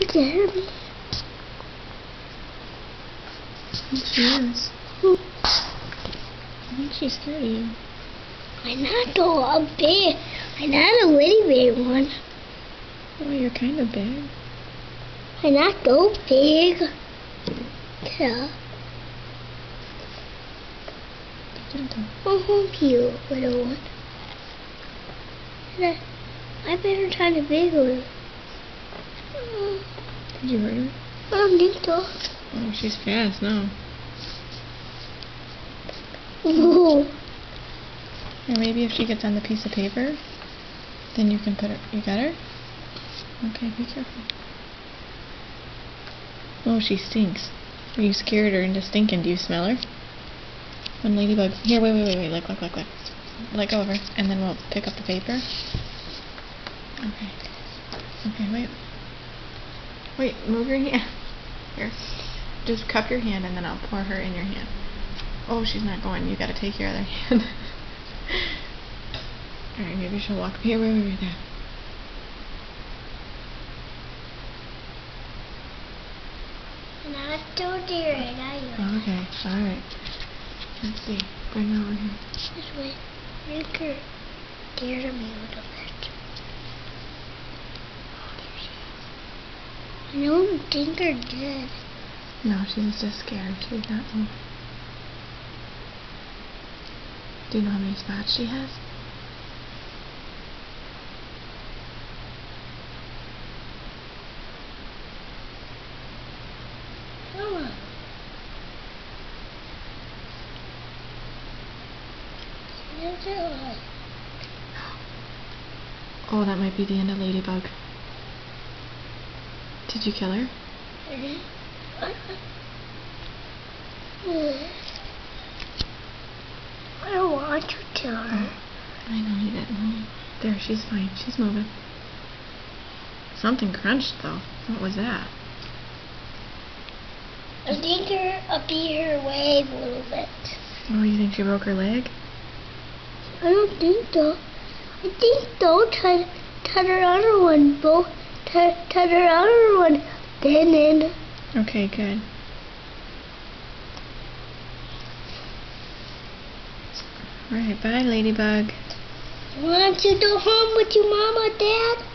You scared me. I think she is. I think she's scared of you. I'm not go a big. I'm not a little big one. Oh, you're kind of big. I'm not go big. Yeah. I'll help you, little one. I better try to big one. Did you hurt her? I don't think so. Oh, she's fast now. Whoa. Or maybe if she gets on the piece of paper, then you can put her. You got her? Okay, be careful. Oh, she stinks. Are you scared her into stinking? Do you smell her? One ladybug. Here, wait, wait, wait, wait. Look, look, look, look. Let go of her, and then we'll pick up the paper. Okay. Okay, wait. Wait, move your hand. Here. Just cup your hand, and then I'll pour her in your hand. Oh, she's not going. You gotta take your other hand. Alright, maybe she'll walk. Here, wait, wait, wait, there. Not so dear, you? Oh, okay, alright. Let's see. Bring her over here. This way. Make her dare me a little bit. Oh, there she is. I don't think her dead. No, she's just scared. She's not moving. Do you know how many spots she has? Come on. Here's her. Oh, that might be the end of Ladybug. Did you kill her? I don't want to kill her. I know you didn't. There, she's fine. She's moving. Something crunched, though. What was that? I think her I beat her wave a little bit. Oh, you think she broke her leg? I don't think so. I think though, tie, tie her other one, both, tie her other one, then in. Okay, good. Alright, bye, Ladybug. Want to go home with your mama, dad?